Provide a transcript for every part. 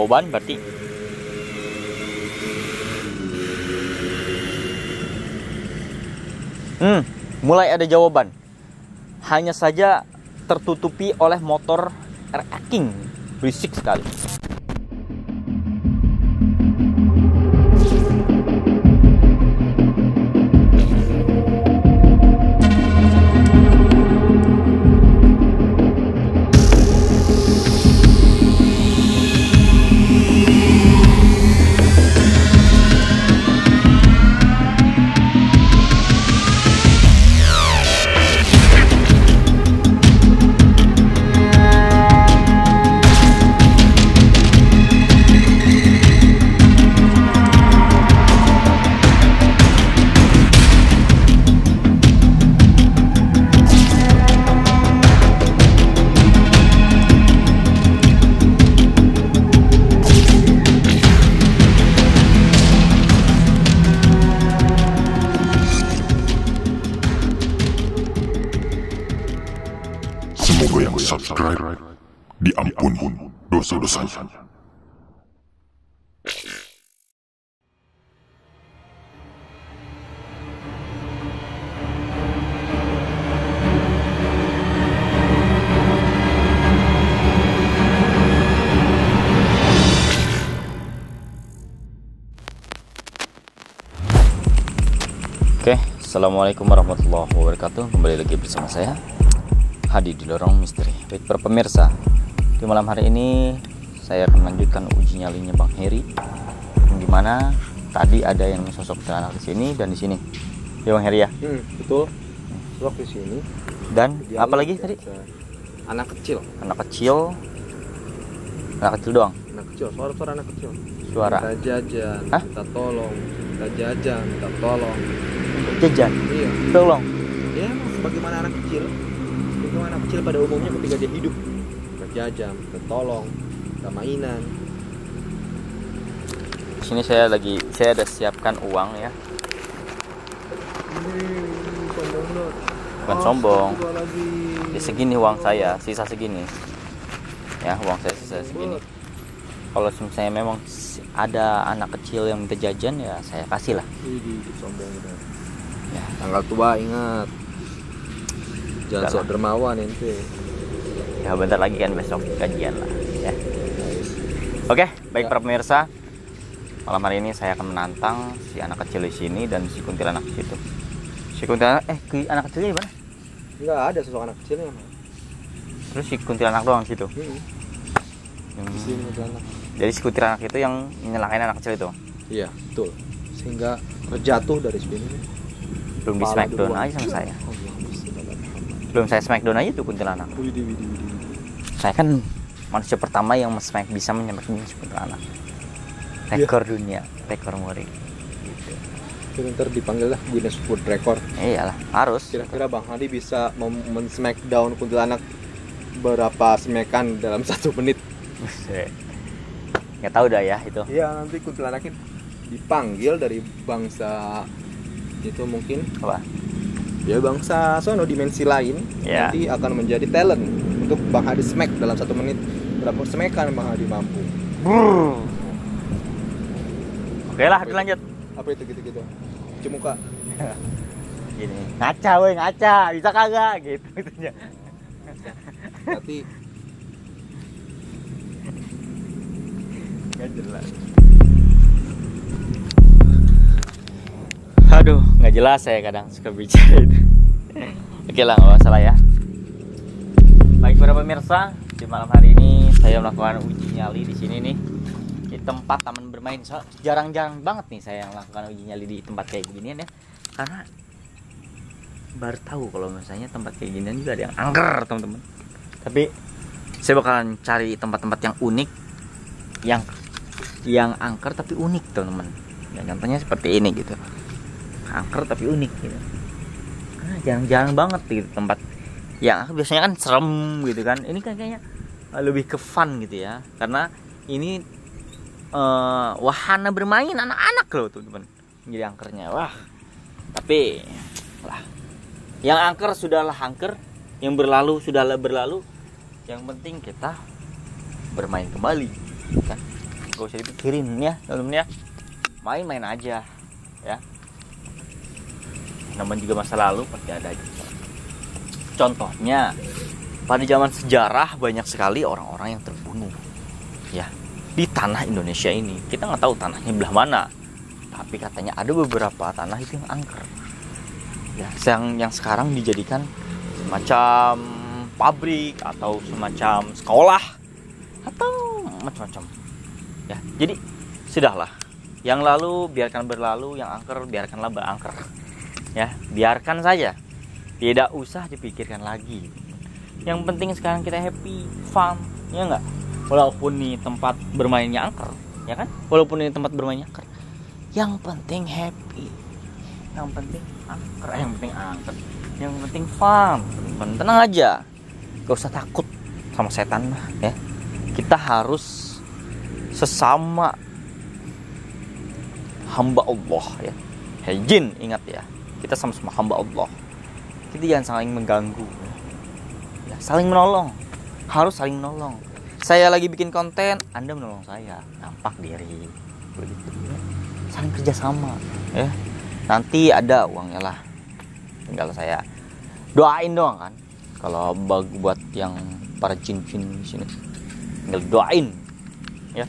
jawaban berarti. Hmm mulai ada jawaban. Hanya saja tertutupi oleh motor air King. Berisik sekali diampun dosa-dosanya. Oke, Assalamualaikum warahmatullahi wabarakatuh Kembali lagi bersama saya Hadi di Lorong Misteri Baik para pemirsa Di malam hari ini Saya akan melanjutkan uji nyalinya Bang Heri Yang di mana Tadi ada yang sosok anak di sini dan di sini Ya Bang Heri ya Hmm, betul. Sosok di sini. Dan Dia apa lagi biasa. tadi? Anak kecil. Anak kecil Anak kecil doang Anak kecil. Suara-suara anak kecil. Suara Minta jajan, Hah? minta tolong, minta jajan, minta tolong. Jajan Iya. Tolong Ya, emang sebagaimana anak kecil. Sebagaimana anak kecil pada umumnya ketika dia hidup. Minta jajan, minta tolong, minta mainan. Di sini saya lagi Saya ada siapkan uang ya. Bukan sombong. Ya segini uang saya, sisa segini. Ya, uang saya sisa segini. Kalau misalnya memang ada anak kecil yang minta jajan ya saya kasih lah. Ya. Tanggal tua ingat. Jangan sok dermawan ente. Ya bentar lagi kan besok gajian lah. Ya. Oke, baik Ya. para pemirsa. Malam hari ini saya akan menantang si anak kecil di sini dan si kuntilanak di situ. Si kuntilanak, eh ki- anak kecilnya di mana? Enggak ada sosok anak kecilnya. Terus si kuntilanak doang di situ. Hmm. Hmm. Di sini kuntilanak. Jadi si kuntilanak itu yang menyelakain anak kecil itu. Iya, betul. Sehingga terjatuh dari sini. Belum di smackdown aja sama saya. Allah, bismillahirrahmanirrahim. Belum saya smackdown aja tuh kuntilanak. Widih, widih, widih. Saya kan manusia pertama yang smack bisa menyamar jenis kuntilanak rekor dunia rekor muri gitu. Jadi ntar dipanggil lah Guinness World Record. Iyalah harus. Kira-kira Bang Hadi bisa mem- men-smackdown kuntilanak berapa smekan dalam satu menit? Nggak tahu dah ya itu. Iya, nanti kuntilanaknya dipanggil dari bangsa itu mungkin. Apa? Ya bangsa sono dimensi lain. Ya. nanti akan menjadi talent untuk Bang Hadi smack dalam satu menit. Berapa smekan Bang Hadi mampu? Oke lah lanjut. apa itu gitu-gitu? Cuci muka. Gini ngaca weh ngaca. Bisa kagak? Gitu gitunya nanti nggak jelas. Aduh nggak jelas saya kadang suka bicara itu. Oke lah nggak masalah ya baik para pemirsa di malam hari ini saya melakukan uji nyali di sini nih di tempat taman bermain. Jarang-jarang banget nih saya melakukan uji nyali di tempat kayak beginian ya. Karena baru tahu kalau misalnya tempat kayak ginian juga ada yang angker teman-teman. Tapi saya bakalan cari tempat-tempat yang unik yang yang angker tapi unik teman-teman. Ya, contohnya seperti ini gitu. Angker tapi unik gitu. Karena jarang-jarang banget gitu tempat yang biasanya kan serem gitu kan. Ini kan kayaknya eh, lebih ke fun gitu ya. Karena ini eh, wahana bermain anak-anak loh teman-teman. Jadi angkernya wah. Tapi lah. Yang angker sudahlah angker yang berlalu sudahlah berlalu. Yang penting kita bermain kembali kan? Gak usah dipikirin ya teman-teman ya. Main-main aja ya. Namun juga masa lalu pasti ada aja contohnya pada zaman sejarah banyak sekali orang-orang yang terbunuh. Ya di tanah Indonesia ini. Kita nggak tahu tanahnya belah mana. Tapi katanya ada beberapa tanah itu yang angker. Ya yang yang sekarang dijadikan semacam pabrik atau semacam sekolah atau macam-macam. Ya jadi sudahlah. Yang lalu biarkan berlalu yang angker biarkanlah berangker. Ya biarkan saja tidak usah dipikirkan lagi. Yang penting sekarang kita happy fun ya enggak walaupun nih tempat bermainnya angker ya kan? Walaupun ini tempat bermainnya angker. Yang penting happy. Yang penting angker eh, yang penting angker. Yang penting fun. Tenang aja. Gak usah takut sama setan ya. Kita harus sesama hamba Allah ya. Hey, jin ingat ya. Kita sama-sama hamba Allah kita jangan saling mengganggu. Ya, saling menolong. Harus saling menolong. Saya lagi bikin konten anda menolong saya. Nampak diri. Begitu ya. saling kerjasama ya. Nanti ada uangnya lah. Tinggal saya doain doang kan. Kalau buat yang para cincin di sini tinggal doain ya.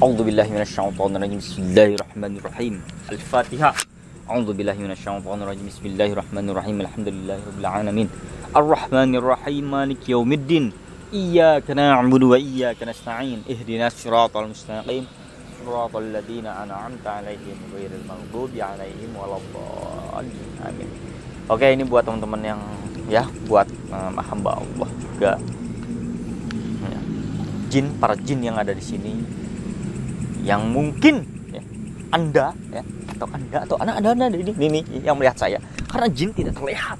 A'udzu billahi minasyaitonir rajim. Bismillahirrahmanirrahim. Al-Fatihah. A'udzu billahi minasyaitonir rajim. Bismillahirrahmanirrahim. Alhamdulillahirabbil alamin. Arrahmanirrahim. Maliki yaumiddin. Iyyaka na'budu wa iyyaka nasta'in. Ihdinas siratal mustaqim. Siratal ladzina an'amta 'alaihim ghairil maghdubi 'alaihim waladdallin. Amin. Oke, ini buat teman-teman yang ya buat um, hamba Allah juga ya, jin para jin yang ada di sini yang mungkin ya, anda ya atau anda atau anak anda, anda ini, ini yang melihat saya. Karena jin tidak terlihat.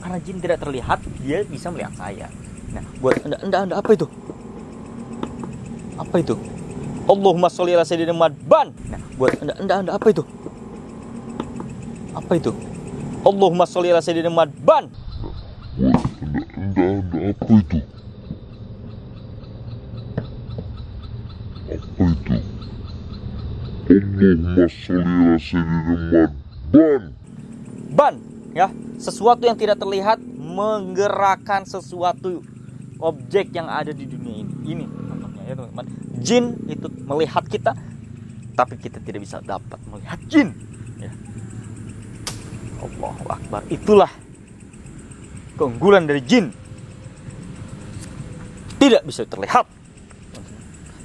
Karena jin tidak terlihat dia bisa melihat saya. Nah buat anda anda, anda apa itu? Apa itu? Allahumma sholli ala sayyidina Muhammad nah buat anda anda, anda apa itu? Apa itu? Allahumma sholli ala sayyidina Muhammad Anda, anda apa itu? Apa itu? Muhammad. ban. Ya. Sesuatu yang tidak terlihat menggerakkan sesuatu objek yang ada di dunia ini. Ini contohnya ya teman-teman. Jin itu melihat kita tapi kita tidak bisa dapat melihat jin ya. Allahu Akbar. Itulah keunggulan dari jin. Tidak bisa terlihat.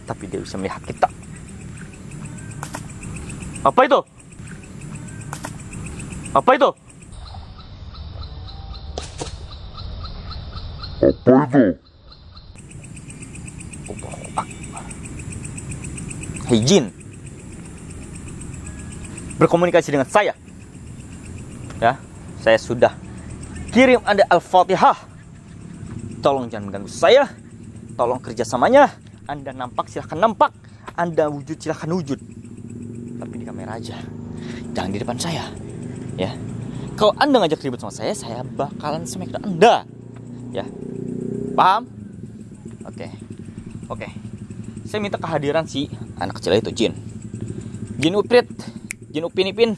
Tapi dia bisa melihat kita apa itu? Apa itu? Apa itu? Hei jin. Berkomunikasi dengan saya. Ya Saya sudah Kirim anda Al-Fatihah. Tolong jangan mengganggu saya. Tolong kerjasamanya Anda nampak silahkan nampak. Anda wujud silahkan wujud Tapi di kamera aja Jangan di depan saya Ya Kalau anda ngajak ribut sama saya Saya bakalan smack anda Ya Paham? Oke. Oke. Saya minta kehadiran si anak kecil itu Jin. Jin Uprit, Jin Upin Ipin.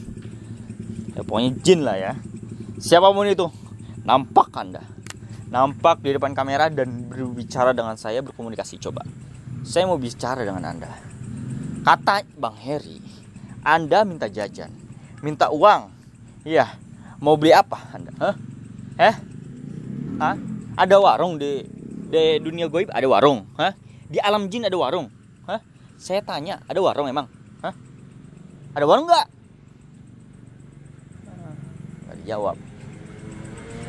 Ya pokoknya Jin lah ya. Siapa pun itu, nampak Anda. Nampak di depan kamera dan berbicara dengan saya berkomunikasi coba. Saya mau bicara dengan Anda. Kata Bang Heri, Anda minta jajan, minta uang. Iya, mau beli apa Anda? Hah? Eh? Hah? ada warung di di dunia goib ada warung Hah? di alam jin ada warung Hah? saya tanya ada warung emang Hah? ada warung nggak dijawab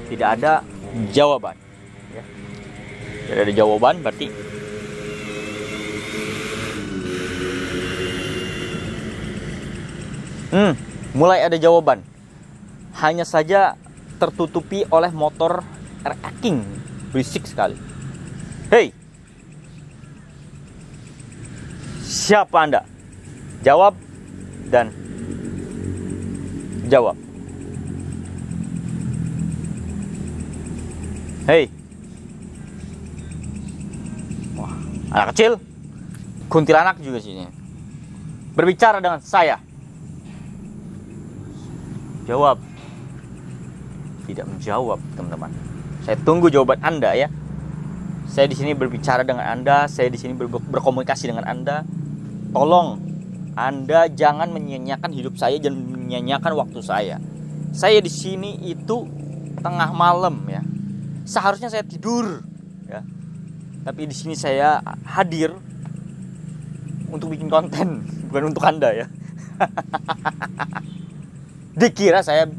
tidak ada jawaban ya. tidak ada jawaban berarti hmm mulai ada jawaban hanya saja tertutupi oleh motor King berisik sekali. Hei, siapa anda? Jawab dan jawab. Hei, Wah, anak kecil, kuntilanak juga sini. Berbicara dengan saya. Jawab. Tidak menjawab, teman-teman. Saya tunggu jawaban Anda ya. Saya di sini berbicara dengan Anda, saya di sini ber- berkomunikasi dengan Anda. Tolong Anda jangan menyia-nyiakan hidup saya dan menyia-nyiakan waktu saya. Saya di sini itu tengah malam ya. Seharusnya saya tidur ya. Tapi di sini saya hadir untuk bikin konten, bukan untuk Anda ya. Dikira saya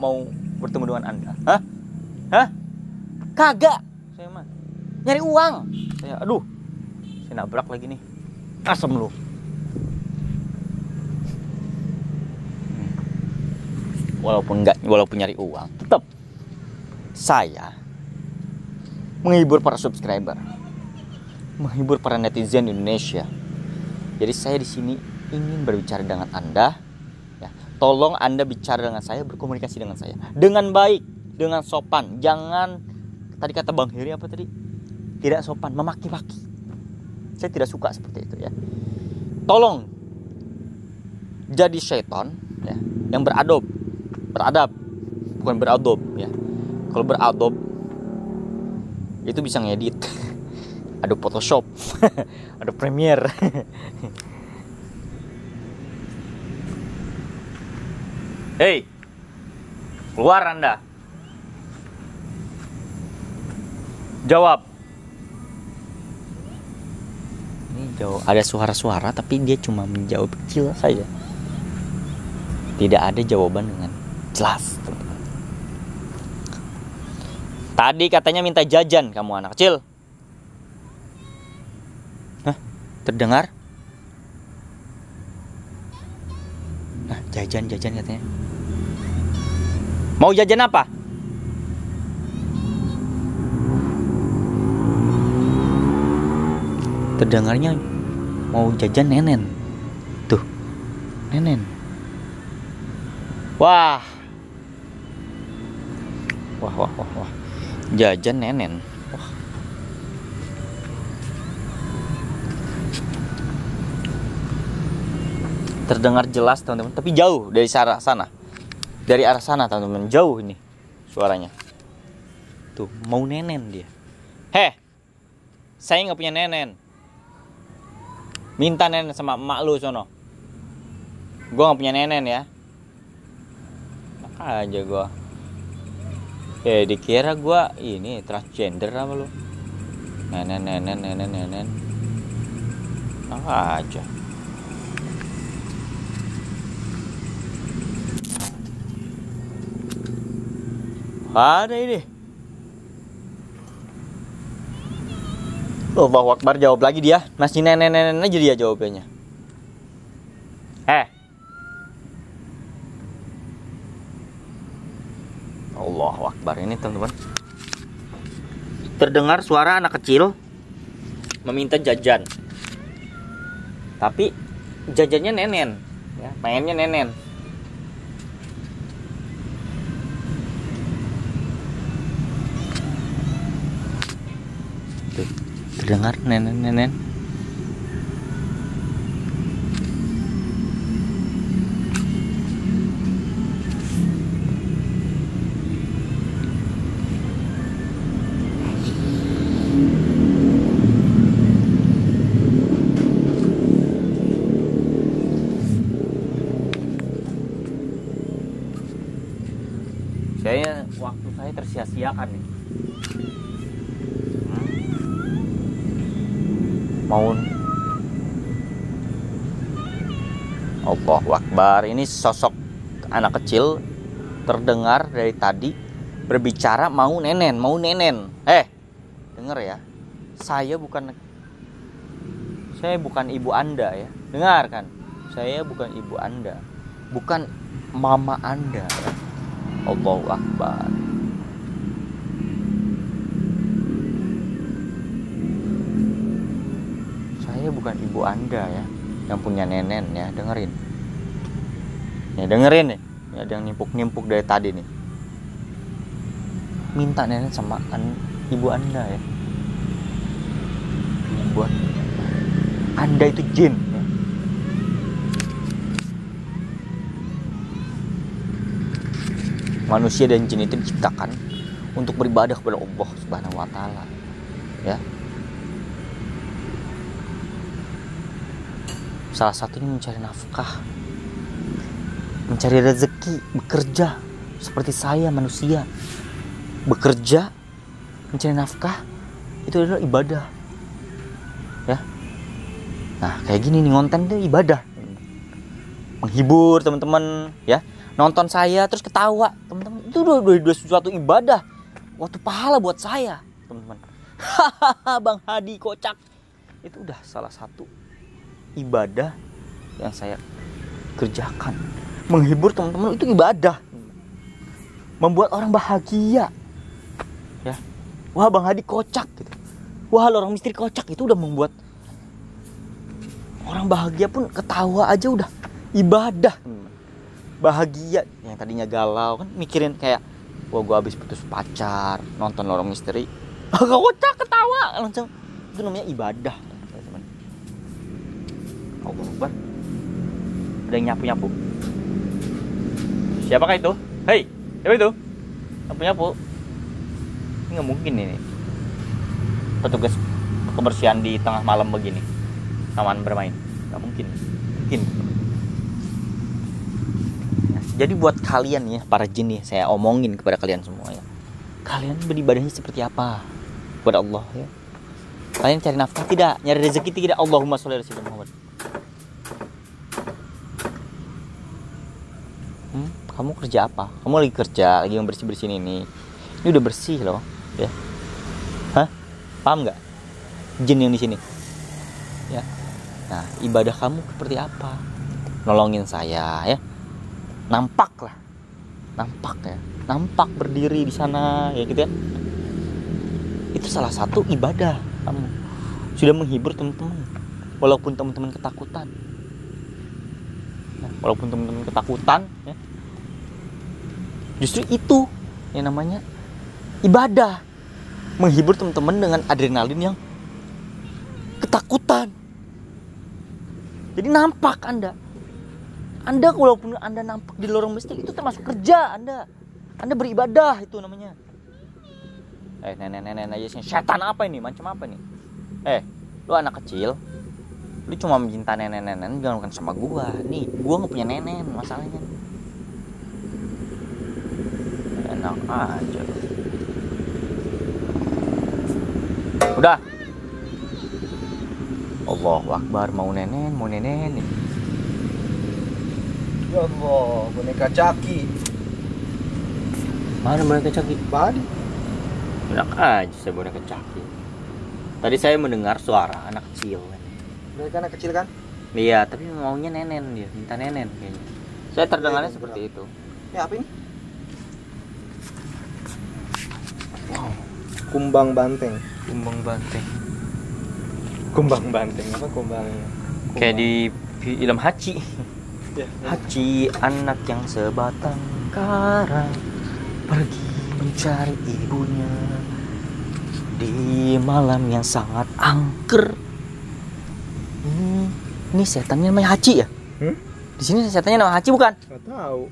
mau bertemu dengan Anda. Hah? Hah? Kagak. Saya mah nyari uang. Saya aduh. Saya nabrak lagi nih. Asem lu. Walaupun enggak walaupun nyari uang, tetap saya menghibur para subscriber. Menghibur para netizen Indonesia. Jadi saya di sini ingin berbicara dengan Anda. Tolong Anda bicara dengan saya, berkomunikasi dengan saya dengan baik, dengan sopan. Jangan tadi kata Bang Heri apa tadi? Tidak sopan, memaki-maki. Saya tidak suka seperti itu ya. Tolong jadi syaiton ya, yang beradab, beradab, bukan beradab ya. Kalau beradab itu bisa ngedit. Ada Photoshop, ada Premiere. Hei, keluar Anda. Jawab. Ini jauh ada suara-suara tapi dia cuma menjawab kecil saja. Tidak ada jawaban dengan jelas. Tadi katanya minta jajan kamu anak kecil. Hah? Terdengar? Nah, jajan-jajan katanya. Mau jajan apa? Terdengarnya mau jajan nenen. Tuh. Nenen. Wah. Wah, wah, wah, wah. Jajan nenen. Wah. Terdengar jelas, teman-teman, tapi jauh dari arah sana. Dari arah sana, teman-teman, jauh ini suaranya. Tuh, mau nenen dia. Heh. Saya nggak punya nenen. Minta nenen sama emak lu sono. Gua nggak punya nenen ya. Enak aja gua. Eh dikira gua ini transgender apa lu? Nenen nenen nenen nenen. Enak aja. Ada ini. Oh, Allahu Akbar jawab lagi dia. Masih nenen-nenen aja dia jawabannya. Eh. Allahu Akbar ini teman-teman. Terdengar suara anak kecil meminta jajan. Tapi jajannya nenen, ya, mainnya nenen. Terdengar nenen-nenen. Saya waktu saya tersia-siakan nih. Mau Allahu Akbar. Ini sosok anak kecil terdengar dari tadi berbicara mau nenen mau nenen. Eh denger ya. Saya bukan saya bukan ibu anda ya. Dengarkan saya bukan ibu anda. Bukan mama anda. Allahu Akbar bukan ibu anda ya yang punya nenen ya dengerin. Ya dengerin nih ya, ada yang nimpuk-nimpuk dari tadi nih. Minta nenen sama an ibu anda ya. Anda itu jin ya. manusia dan jin itu diciptakan untuk beribadah kepada Allah Subhanahu wa taala ya salah satunya mencari nafkah mencari rezeki bekerja. Seperti saya manusia. Bekerja mencari nafkah itu adalah ibadah. Ya. Nah kayak gini nih konten itu ibadah. Menghibur teman-teman ya. Nonton saya terus ketawa. Teman-teman itu udah, udah, udah sesuatu ibadah. Waktu pahala buat saya teman-teman. Hahaha bang Hadi kocak. Itu udah salah satu ibadah yang saya kerjakan. Menghibur teman-teman itu ibadah. Membuat orang bahagia. Ya. Wah bang Hadi kocak gitu. Wah orang misteri kocak. Itu udah membuat orang bahagia pun ketawa aja udah. Ibadah. Bahagia. Yang tadinya galau kan mikirin kayak wah gua habis putus pacar nonton lorong misteri. Kocak ketawa. Langsung. Itu namanya ibadah Allah Akbar ada yang nyapu nyapu siapakah itu? Hei siapa itu? Nyapu nyapu ini nggak mungkin ini. Petugas kebersihan di tengah malam begini. Aman bermain. Nggak mungkin. Mungkin. Nah, jadi buat kalian ya para jin nih saya omongin kepada kalian semua ya. Kalian beribadahnya seperti apa? Kepada Allah ya. Kalian cari nafkah tidak? Nyari rezeki tidak? Allahumma sholli ala sayyidina Muhammad Hmm, kamu kerja apa? Kamu lagi kerja, lagi bersih bersihin ini. Ini udah bersih loh, ya. Hah? Paham nggak? Jin yang di sini. Ya. Nah, ibadah kamu seperti apa? Nolongin saya, ya. Nampak lah, nampak ya, nampak berdiri di sana, ya gitu ya. Itu salah satu ibadah kamu. Sudah menghibur teman-teman, walaupun teman-teman ketakutan. Ya, walaupun teman-teman ketakutan ya justru itu yang namanya ibadah. Menghibur teman-teman dengan adrenalin yang ketakutan. Jadi nampak anda. Anda walaupun anda nampak di lorong masjid itu termasuk kerja anda. Anda beribadah itu namanya. Eh nenek-nenek aja sih. Setan apa ini? Macam apa nih eh lu anak kecil lu cuma mencinta nenek-nenek jangan bukan sama gua. Nih gua nggak punya nenek masalahnya enak aja. Udah. Allahu Akbar mau nenen mau nenen. Ya Allah, boneka caki. mana boneka caki? Badi. enak aja saya boneka caki. Tadi saya mendengar suara anak kecil. Mereka anak kecil kan? iya tapi maunya nenen dia minta nenen kayaknya. Saya terdengarnya Iya, seperti itu. Ya apa ini? Kumbang banteng. kumbang banteng Kumbang banteng apa kumbangnya? kayak di film Haci Ya, Haji anak yang sebatang kara pergi mencari ibunya di malam yang sangat angker. Hmm, ini setannya namanya Haji ya? Hmm? Di sini setannya namanya Haji bukan? Gak tahu.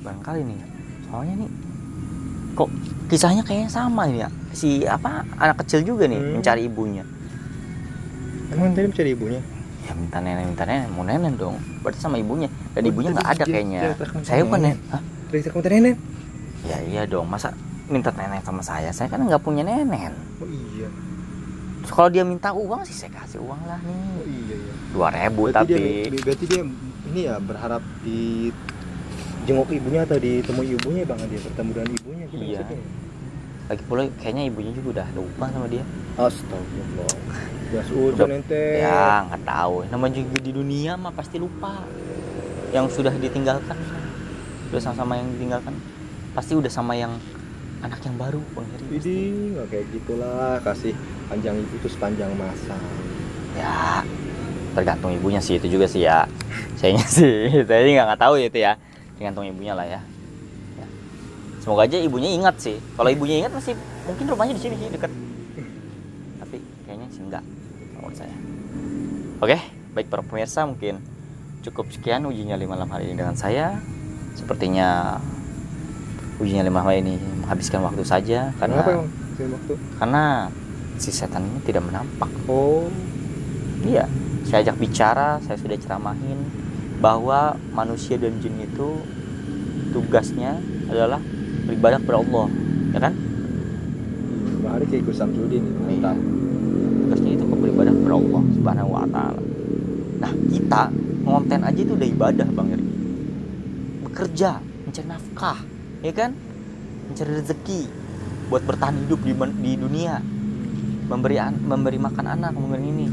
Barangkali nih. Soalnya nih kok kisahnya kayaknya sama ini ya. Si apa anak kecil juga nih Hmm. mencari ibunya. Emang tadi mencari ibunya? Ya minta nenek minta nenek mau nenen dong. Berarti sama ibunya dan Oh, ibunya nggak ada dia- kayaknya. dia Saya bukan nenek. nenek. Hah? Dari kamu nenek? Ya iya dong, masa minta nenek sama saya? Saya kan nggak punya nenen. Oh iya. Terus kalau dia minta uang sih saya kasih uang lah Oh nih. iya iya. Dua ribu Berarti tapi. dia, berarti dia ini ya berharap di jenguk ibunya atau ditemui ibunya bang dia bertemu dengan ibunya gitu Iya. maksudnya. Lagi pula kayaknya ibunya juga udah lupa sama dia. Astagfirullah. Udah ente. Ya nggak tahu. Namanya juga di dunia mah pasti lupa. Yang sudah ditinggalkan, sudah sama-sama yang ditinggalkan, pasti udah sama yang anak yang baru Bang Heri. pasti. Jadi nggak kayak gitulah kasih panjang ibu itu sepanjang masa. Ya tergantung ibunya sih itu juga sih ya. Sayanya sih, saya nggak nggak tahu ya itu ya. Tergantung ibunya lah ya. Ya. Semoga aja ibunya ingat sih. Kalau ibunya ingat masih mungkin rumahnya di sini sih dekat. Tapi kayaknya sih enggak. menurut saya oke baik para pemirsa mungkin cukup sekian uji nyali malam hari ini dengan saya sepertinya uji nyali malam hari ini menghabiskan waktu saja karena Kenapa? Sini waktu. karena si setan ini tidak menampak Oh. Iya, saya ajak bicara, saya sudah ceramahin bahwa manusia dan jin itu tugasnya adalah beribadah kepada Allah, ya kan? Bang Hari kayak Gus Samsudin mantap. Tugasnya itu beribadah kepada Allah Subhanahu wa taala. Nah, kita ngonten aja itu udah ibadah, Bang Eri. Bekerja, mencari nafkah, ya kan? Mencari rezeki buat bertahan hidup di, di dunia. Memberi memberi makan anak, memberi ini.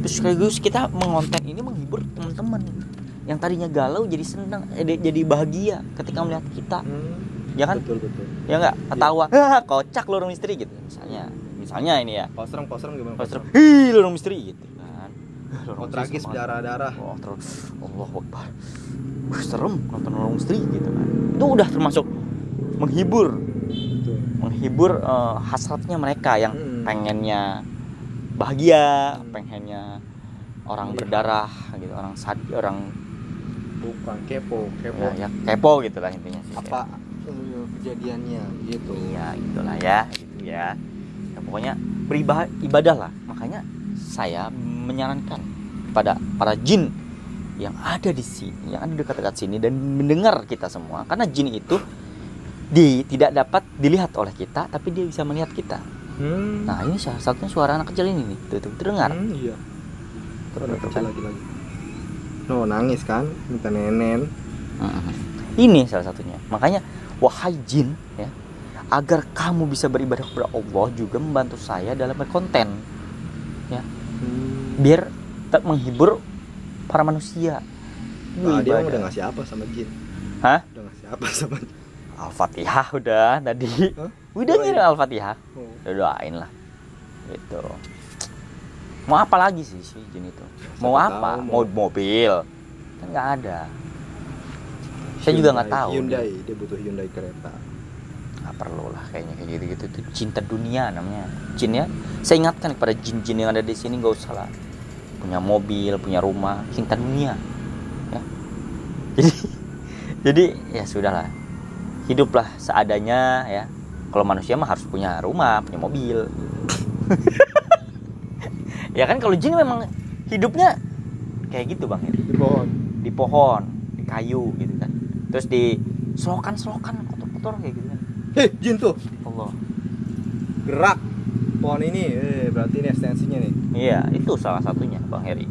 Terus sekaligus kita mengonten ini menghibur teman-teman yang tadinya galau jadi senang, eh, jadi bahagia ketika melihat kita, Hmm. ya kan? Betul betul. Ya enggak? Ketawa, "Hah, kocak lu orang misteri gitu. Misalnya, misalnya ini ya. Kalau serem, serem gimana? Terus, "Hi, lu orang misteri gitu kan. Lu orang Oh tragis sama- berdarah-darah. Oh, terus Allah. Wih, serem nonton orang misteri gitu kan. Itu udah termasuk menghibur, Betul. menghibur eh, hasratnya mereka yang Hmm. pengennya bahagia, Hmm. pengennya orang Lihat. berdarah gitu, orang sad, orang Bukan kepo, kepo. ya, ya kepo gitu lah intinya sih. Apa eh, kejadiannya gitu. Iya, gitulah ya, gitu ya. Ya, pokoknya beribadah ibadah lah. Makanya saya menyarankan pada para jin yang ada di sini, yang ada dekat-dekat sini dan mendengar kita semua. Karena jin itu di tidak dapat dilihat oleh kita, tapi dia bisa melihat kita. Hmm. Nah, ini salah satunya suara anak kecil ini nih. Tuh, tuh terdengar. Hmm, iya. Kecil kan. lagi lagi. No, nangis kan, minta nenen. Ini salah satunya. Makanya wahai jin ya, agar kamu bisa beribadah kepada Allah juga membantu saya dalam berkonten. Hmm. biar tak menghibur para manusia. Nah, dia Ibadah. udah ngasih apa sama jin? Hah? Udah ngasih apa sama Al-Fatihah udah tadi. Hah? Udah ngirim Al-Fatihah. Oh. Udah doain lah. Gitu. Mau apa lagi sih si jin itu? Mau Siapa apa? tahu, Mau mobil? Kan nggak ada. Saya juga nggak tahu. Hyundai, dia butuh Hyundai kereta. Nggak perlu lah kayaknya kayak gitu-gitu itu cinta dunia namanya. Jin ya. Saya ingatkan kepada jin-jin yang ada di sini nggak usah lah punya mobil, punya rumah, cinta dunia. Ya. Jadi jadi ya sudahlah. Hiduplah seadanya ya. Kalau manusia mah harus punya rumah, punya mobil. ya kan kalau jin memang hidupnya kayak gitu bang ya Di pohon. di pohon, di kayu gitu kan. Terus di selokan-selokan kotor-kotor kayak gitu kan. Heh, jin tuh Allah. gerak. Pohon ini, eh berarti ini ekstensinya nih. Iya, itu salah satunya Bang Heri.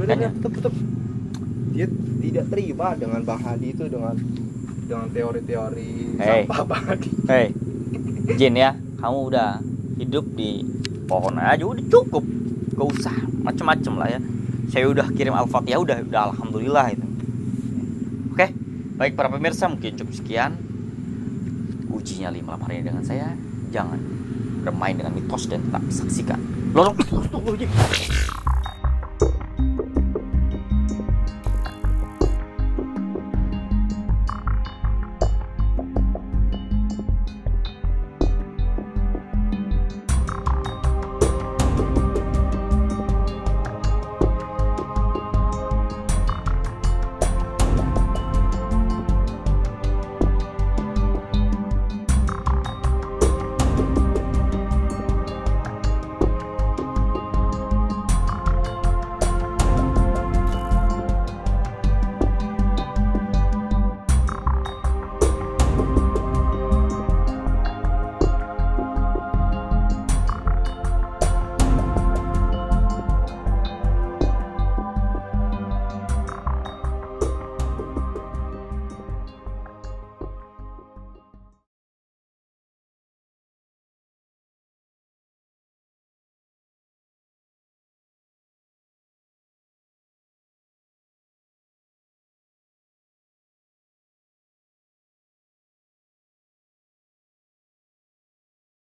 Ya? tutup, tutup. Dia tidak terima dengan Bang Hadi itu dengan dengan teori-teori Hey. sampah Bang Hadi. Hei, Jin ya, kamu udah hidup di pohon aja udah cukup. Gak usah macem-macem lah ya. Saya udah kirim Al-Fatihah udah udah alhamdulillah itu. Oke, baik para pemirsa mungkin cukup sekian uji nyali malam hari ini dengan saya. Jangan bermain dengan mitos dan tak saksikan. Lorong.